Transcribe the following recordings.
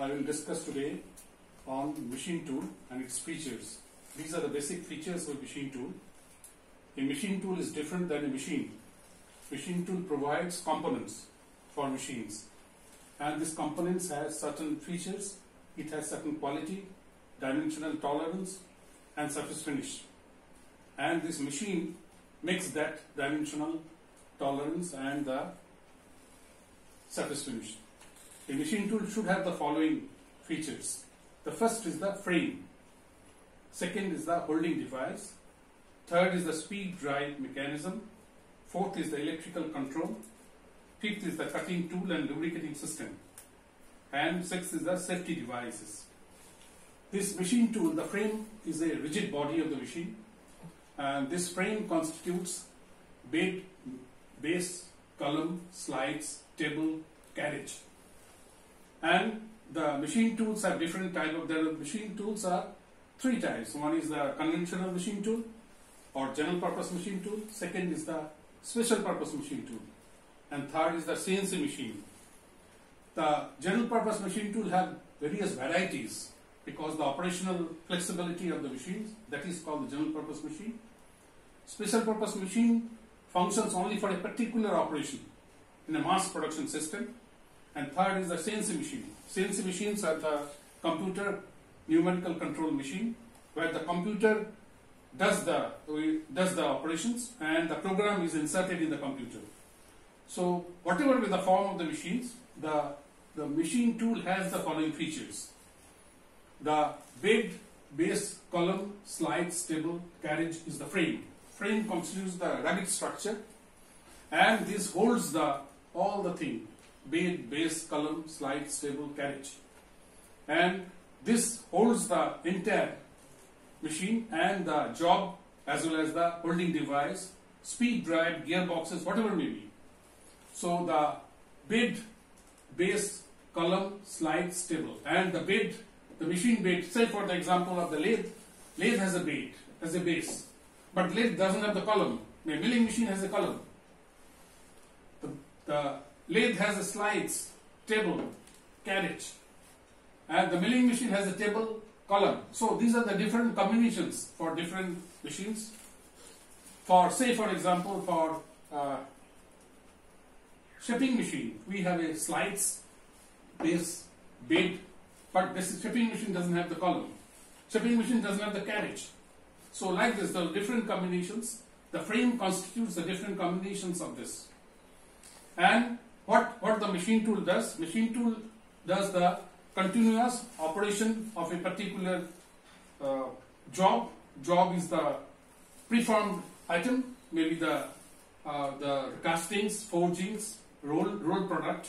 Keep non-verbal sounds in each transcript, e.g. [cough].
I will discuss today on machine tool and its features. These are the basic features of machine tool. A machine tool is different than a machine. Machine tool provides components for machines and this components has certain features, it has certain quality, dimensional tolerance and surface finish. And this machine makes that dimensional tolerance and the surface finish. A machine tool should have the following features. The first is the frame. Second is the holding device. Third is the speed drive mechanism. Fourth is the electrical control. Fifth is the cutting tool and lubricating system. And sixth is the safety devices. This machine tool, the frame is a rigid body of the machine. And this frame constitutes bed, base, column, slides, table, carriage. And the machine tools are different type of, the machine tools are three types. One is the conventional machine tool or general purpose machine tool. Second is the special purpose machine tool. And third is the CNC machine. The general purpose machine tool have various varieties because the operational flexibility of the machines that is called the general purpose machine. Special purpose machine functions only for a particular operation in a mass production system. And third is the CNC machine. CNC machines are the computer numerical control machine where the computer does the does the operations and the program is inserted in the computer. So whatever be the form of the machines, the the machine tool has the following features. The bed, base, column, slide, table, carriage is the frame. Frame constitutes the rugged structure and this holds the all the thing bed, base, column, slide, stable, carriage. And this holds the entire machine and the job as well as the holding device, speed drive, gearboxes, whatever may be. So the bed, base, column, slide, stable. and the bed, the machine bed, say for the example of the lathe, lathe has a bed, has a base, but lathe doesn't have the column. A milling machine has a column. The, the lathe has a slides, table, carriage and the milling machine has a table, column. So these are the different combinations for different machines. For say for example for uh, shaping machine we have a slides, base, bed but this shaping machine doesn't have the column. Shaping machine doesn't have the carriage. So like this the different combinations the frame constitutes the different combinations of this. And what, what the machine tool does? Machine tool does the continuous operation of a particular uh, job. Job is the preformed item, maybe the uh, the castings, forgings, roll roll product,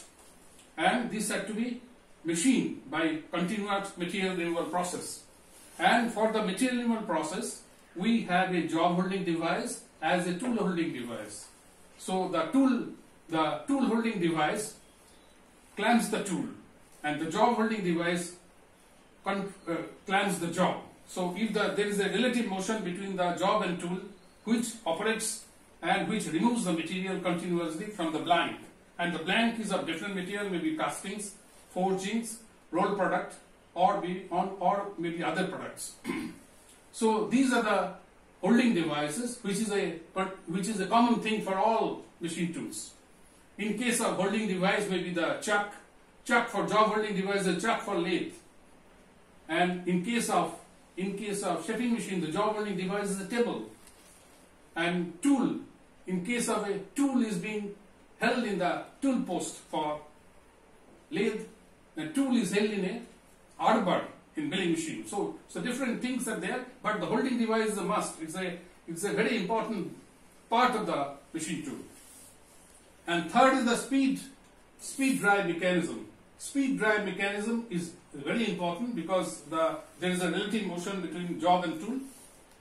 and this had to be machined by continuous material removal process. And for the material removal process, we have a job holding device as a tool holding device. So the tool the tool holding device clamps the tool and the job holding device uh, clamps the job. So if the, there is a relative motion between the job and tool which operates and which removes the material continuously from the blank and the blank is of different material maybe castings, forgings, roll product or be on or maybe other products. [clears throat] so these are the holding devices which is a which is a common thing for all machine tools. In case of holding device maybe the chuck, chuck for job holding device, the chuck for lathe. And in case of in case of shaping machine, the job holding device is a table. And tool, in case of a tool is being held in the tool post for lathe, the tool is held in a arbor in milling machine. So, so different things are there, but the holding device is a must. It's a, it's a very important part of the machine tool. And third is the speed, speed drive mechanism. Speed drive mechanism is very important because the, there is a relative motion between job and tool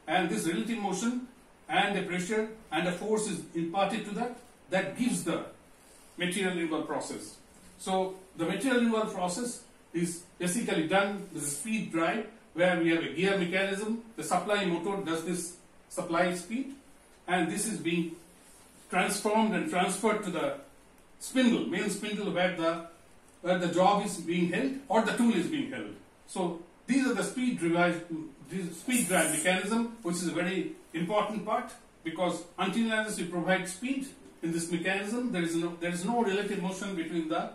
and this relative motion and a pressure and a force is imparted to that that gives the material removal process. So the material removal process is basically done with a speed drive where we have a gear mechanism, the supply motor does this supply speed and this is being transformed and transferred to the spindle, main spindle where the where the job is being held or the tool is being held. So these are the speed drive, speed drive mechanism, which is a very important part because until unless you provide speed in this mechanism, there is no there is no relative motion between the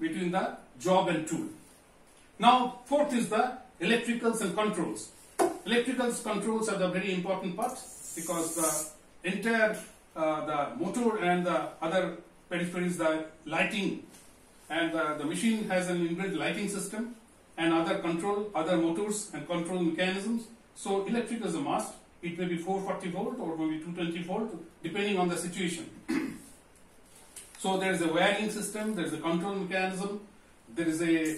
between the job and tool. Now, fourth is the electricals and controls. Electricals controls are the very important part because the entire uh, the motor and the other peripheries, the lighting and uh, the machine has an inbuilt lighting system and other control, other motors and control mechanisms. So electric is a must. It may be 440 volt or maybe 220 volt depending on the situation. [coughs] so there is a wiring system, there is a control mechanism, there is a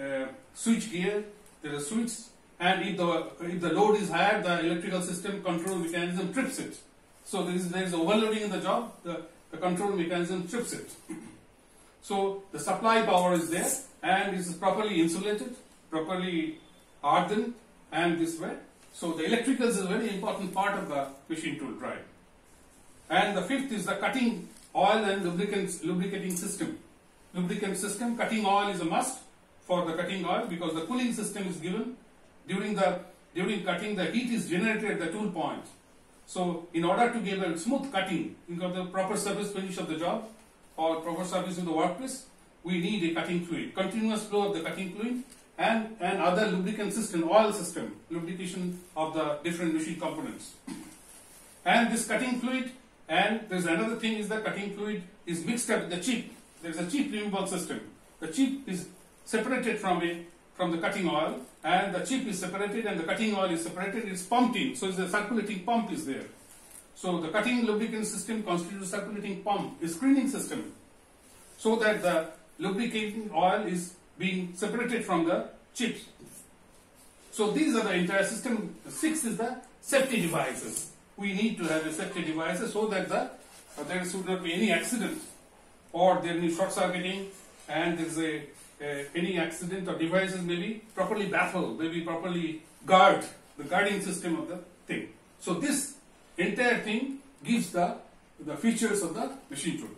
uh, switch gear, there is a switch and if the, if the load is higher, the electrical system control mechanism trips it. So there is, there is overloading in the job, the, the control mechanism trips it. so the supply power is there and is properly insulated, properly hardened and this way. So the electricals is a very important part of the machine tool drive. And the fifth is the cutting oil and lubricants, lubricating system. Lubricant system, cutting oil is a must for the cutting oil because the cooling system is given during the during cutting the heat is generated at the tool point. So in order to give a smooth cutting, you in the proper surface finish of the job or proper surface in the workplace, we need a cutting fluid, continuous flow of the cutting fluid and, and other lubricant system, oil system, lubrication of the different machine components. And this cutting fluid and there's another thing is that cutting fluid is mixed up with the chip. There's a chip removal system. The chip is separated from a from the cutting oil and the chip is separated and the cutting oil is separated, it's pumped in. So the circulating pump is there. So the cutting lubricant system constitutes circulating pump, a screening system. So that the lubricating oil is being separated from the chips. So these are the entire system. Six is the safety devices. We need to have a safety devices so that the, uh, there should not be any accident or there is short circuiting and there is a Uh, any accident or devices may be properly baffle, may be properly guard, the guarding system of the thing. So this entire thing gives the, the features of the machine tool.